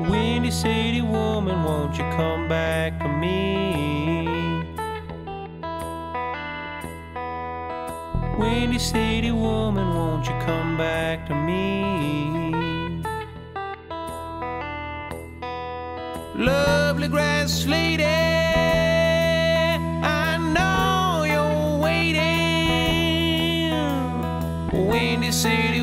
Windy City woman, won't you come back to me? Windy City woman, won't you come back to me? Lovely grass lady, I know you're waiting. Windy City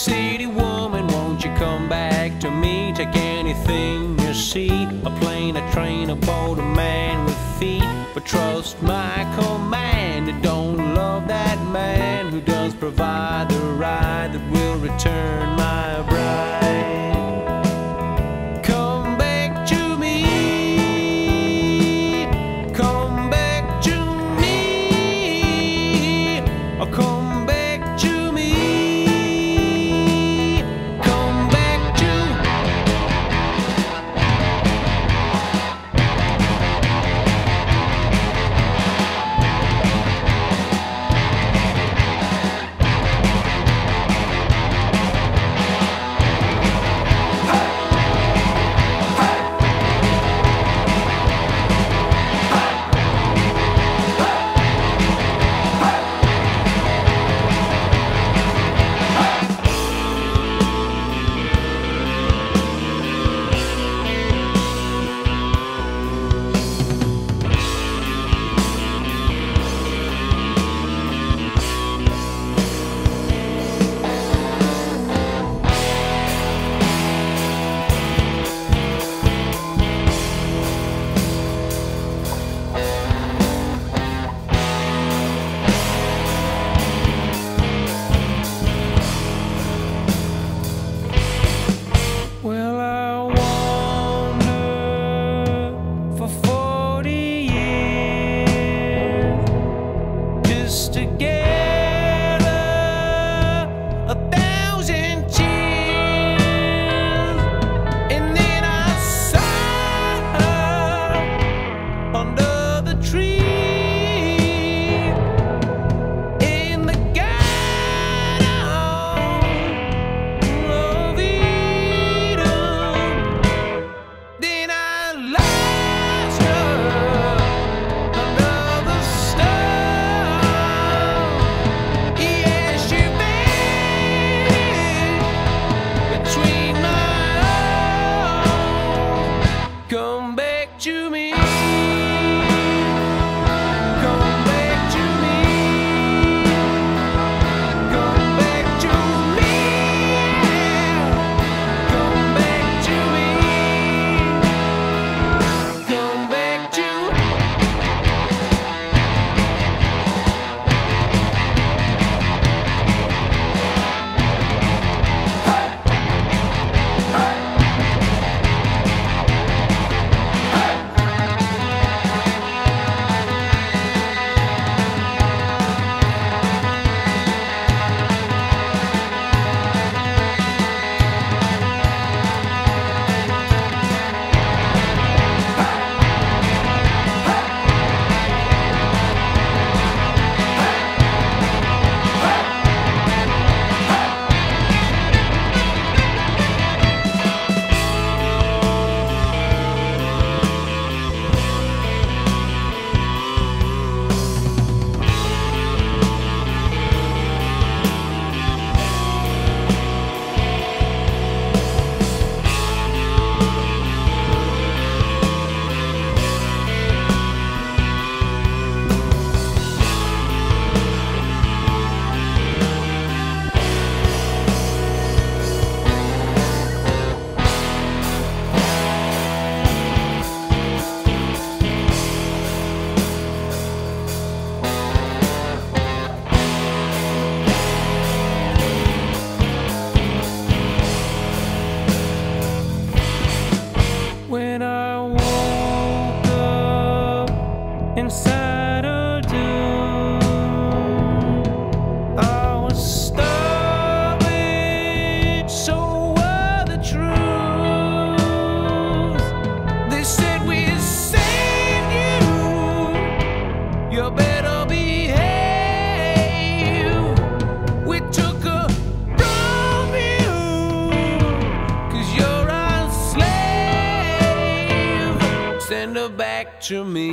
City woman, won't you come back to me? Take anything you see a plane, a train, a boat, a man with feet. But trust my command don't love that man who does provide the ride that just to gather her back to me.